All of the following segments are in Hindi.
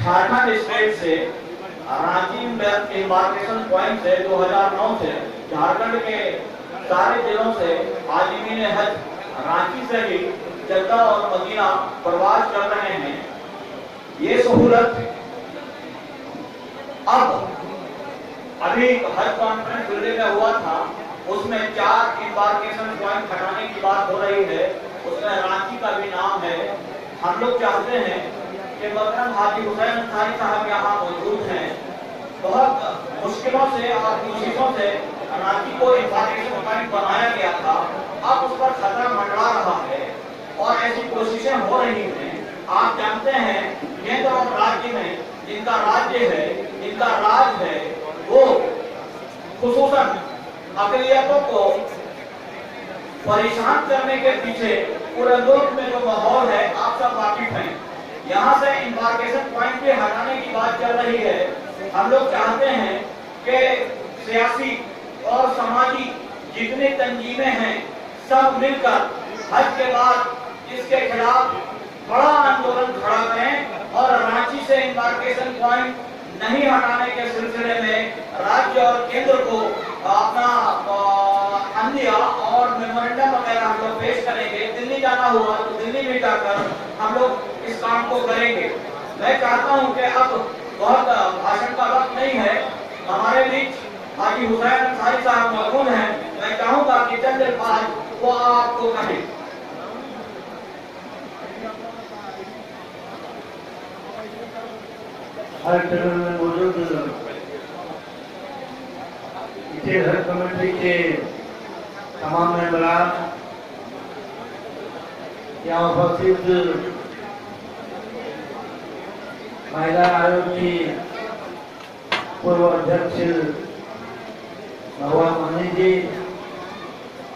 झारखंड स्टेट से रांची इम्बार्केशन पॉइंट से 2009 से झारखंड के सारे जिलों से आजिमीन हज। रांची से ही जद्दा और मदीना प्रवास कर रहे हैं। ये सहूलत अब अभी हज कॉन्फ्रेंस दिल्ली में हुआ था, उसमें चार इम्बार्केशन पॉइंट हटाने की बात हो रही है। उसमें रांची का भी नाम है। हम लोग चाहते हैं कि मकरम हाजी हुसैन अंसारी साहब यहाँ मौजूद हैं। बहुत मुश्किलों से, और कोशिशों से रांची को इम्बार्केशन पॉइंट बनाया गया था। अब उस पर खतरा मंडरा रहा है, और ऐसी कोशिशें हो रही हैं। आप जानते हैं, केंद्र और राज्य में जिनका राज्य है, जिनका राज है, वो खुसूसन अकलियतों को परेशान करने के पीछे पूरे मुल्क में जो माहौल है, आप सब वाकिफ हैं। यहाँ से इम्बार्केशन पॉइंट पे हटाने की बात चल रही है। हम लोग चाहते हैं कि सियासी और समाजी जितनी तंजीमें हैं, सब मिलकर हज के बाद इसके खिलाफ बड़ा आंदोलन खड़ा करें और रांची से इम्बार्केशन पॉइंट नहीं हटाने के सिलसिले में राज्य और केंद्र को अपना अंदिया और मेमोरेंडम वगैरह हम लोग पेश करेंगे। दिल्ली जाना हुआ तो दिल्ली भी जाकर हम लोग इस काम को करेंगे। मैं चाहता हूँ कि अब बहुत भाषण का वक्त नहीं है। हमारे बीच हाजी हुसैन अंसारी साहब मौजूद हैं। मैं चाहूँगा कि चंद अल्फाज वो आपको कहें। हर चरण में मौजूद इसे हर कमेटी के तमाम मेम्बरान यहाँ उपस्थित महिला आयोग की पूर्व अध्यक्ष भगवान मनी जी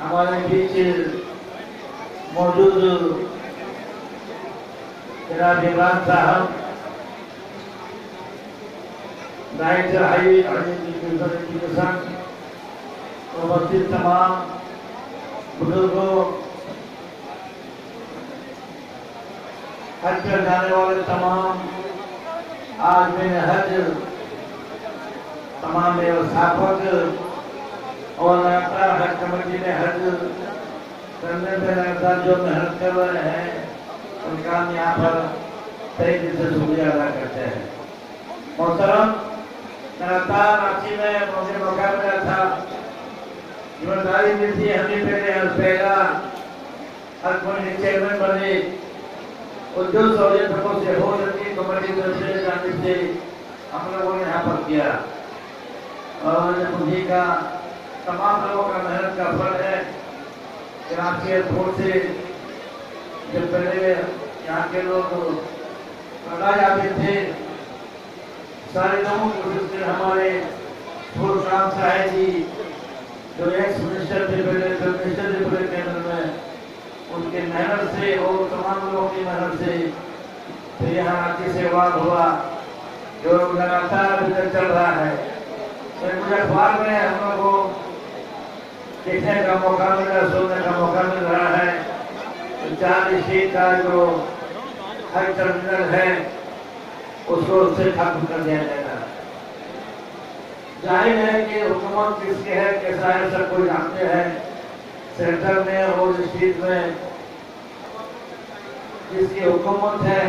हमारे बीच मौजूद जनाब साहब डायरेक्टर हाईवे एजुकेशन उपस्थित तमाम बुज़ुर्गों जाने वाले तमाम आज मैंने हज, तमाम व्यवस्थापक और लगातार हज कमेटी में हज करने में लगातार जो मेहनत कर रहे हैं, उनका हम यहाँ पर दिल से शुक्रिया अदा करते हैं। मोहतरम, लगातार रांची में मुझे मौका मिला था। ज़िम्मेदारी मिलती हमें पहले हर पहला। हर कोई चेयरमैन बने। और जो सहूलियतों से हो सके कमेटी से जाने से हम लोगों ने यहाँ पर किया। और मुझे का, तमाम लोगों का मेहनत का फल है कराची एयरपोर्ट से जब पहले यहाँ के लोग पकड़ा जाते थे, सारे लोगों को हमारे फूल राम साहेब जी जो एक्स मिनिस्टर थे पहले जो मिनिस्टर थे पूरे केंद्र में। उनके मेहनत से और तमाम लोगों की मेहनत से फिर यहाँ आके सेवा हुआ, जो लगातार अभी तक चल रहा है। फिर मुझे अखबार में हम लोग को देखने का मौका मिल रहा सुनने का मौका मिल रहा है। तो चार स्टेट का जो हर टर्मिनल है, उसको उससे खत्म कर दिया जाएगा। ज़ाहिर है कि हुकूमत किसके है, कैसा है सब कोई जानते हैं? सेंटर में और स्टेट में जिसकी हुकूमत है,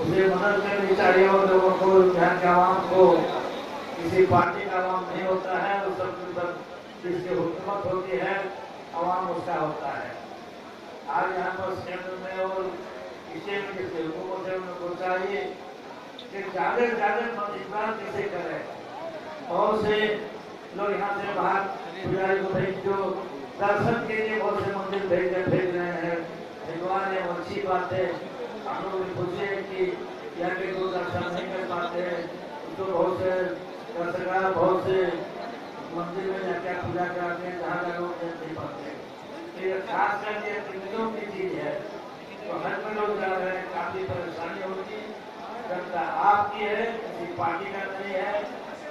उसे मदद करनी चाहिए और लोगों को यहाँ के आवाम को, किसी पार्टी का आवाम नहीं होता है, वो सब जिसकी हुकूमत होती है, आवाम उसका होता है। आज यहाँ पर केंद्र में और इसे में जिसकी हुकूमत है उनको चाहिए कि ज़्यादा से ज़्यादा इकबाल कैसे करें? बहुत से लोग यहाँ से बाहर पुजारी को भेज जो दर्शन के लिए बहुत से मंदिर भेज भेज रहे हैं। भगवान ने अच्छी बात है हम लोग पूछे कि यहाँ के लोग दर्शन नहीं कर पाते हैं। तो बहुत से दर्शकार बहुत से मंदिर में जाकर पूजा कराते हैं, जहाँ का लोग नहीं पाते ये खास करके हिंदुओं की चीज़ है। तो हर में लोग जा रहे हैं, काफ़ी परेशानी होगी जनता आपकी है, किसी पार्टी का नहीं है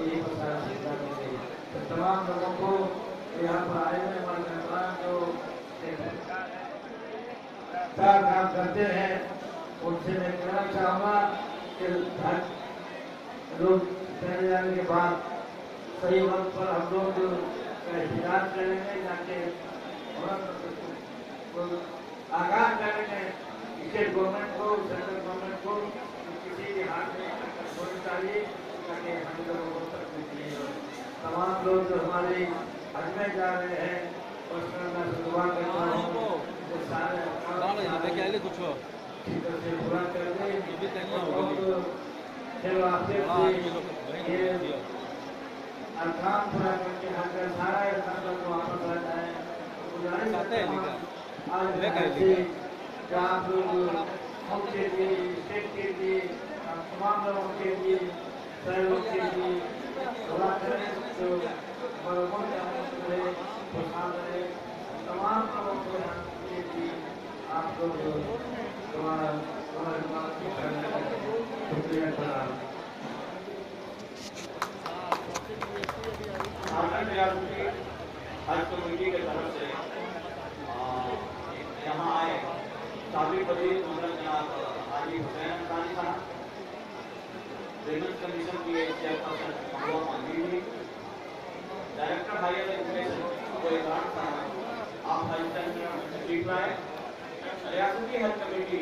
और यही प्रसार सुविधा मिल रही तो तमाम लोगों को यहाँ पर आए हुए हमारे मेहमान जो चार काम करते हैं उनसे मैं कहना चाहूँगा कि हर लोग चले जाने के बाद सही वक्त पर हम लोग का इंतज़ार करेंगे जाके आगाह करेंगे स्टेट गवर्नमेंट को सेंट्रल गवर्नमेंट को किसी भी हाथ में होनी चाहिए हम लोगों को तकलीफ़ नहीं हो तमाम लोग जो हमारे हज जा रहे हैं उसमें मैं दुआ करता हूँ कि सारे पूरा करके का को कि आप लोग के लिए स्टेट के लिए तमाम लोगों के लिए यहाँ आए साबिक वज़ीर मोहम्मद जनाब हाजी हुसैन अंसारी साहब विमेंस कमीशन की मांझी जी डायरेक्टर हायर कोईरान साहब आप सेंटर सीख रहे। हज कमेटी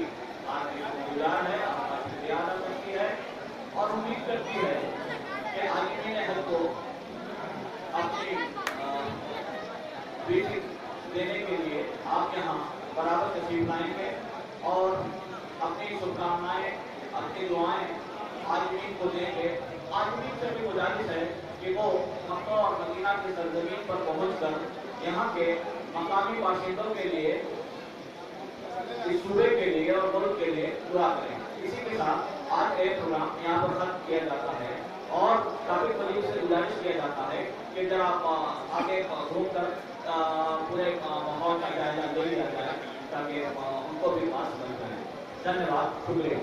गुजार है करती है और उम्मीद करती है कि आगे को अपनी देने के लिए आप यहाँ बराबर तस्वीर लाएँगे और अपनी शुभकामनाएँ, अपनी दुआएँ आजमीन को देंगे आजमीन से भी गुजारिश है कि वो मक्का और मदीना की सरजमीन पर पहुंचकर यहाँ के मकामी बाशिंदों के लिए, इस सूबे के लिए और मुल्क के लिए दुआ करें। इसी के साथ आज एक प्रोग्राम यहाँ पर खत्म किया जाता है और काफ़ी मजीद से गुजारिश किया जाता है कि जरा आप आगे घूम कर पूरे माहौल का जायजा ले लिया जाए, ताकि उनको भी बात बन जाए। धन्यवाद, शुक्रिया।